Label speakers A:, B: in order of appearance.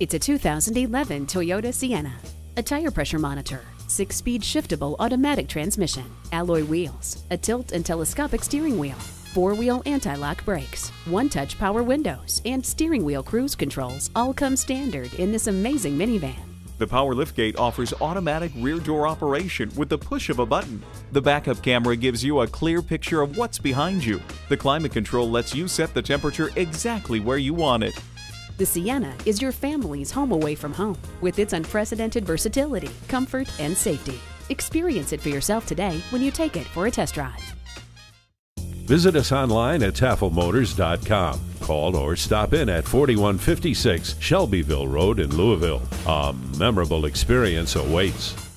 A: It's a 2011 Toyota Sienna. A tire pressure monitor, six speed shiftable automatic transmission, alloy wheels, a tilt and telescopic steering wheel, four wheel anti lock brakes, one touch power windows, and steering wheel cruise controls all come standard in this amazing minivan.
B: The power liftgate offers automatic rear door operation with the push of a button. The backup camera gives you a clear picture of what's behind you. The climate control lets you set the temperature exactly where you want it.
A: The Sienna is your family's home away from home with its unprecedented versatility, comfort, and safety. Experience it for yourself today when you take it for a test drive.
C: Visit us online at tafelmotors.com. Call or stop in at 4156 Shelbyville Road in Louisville. A memorable experience awaits.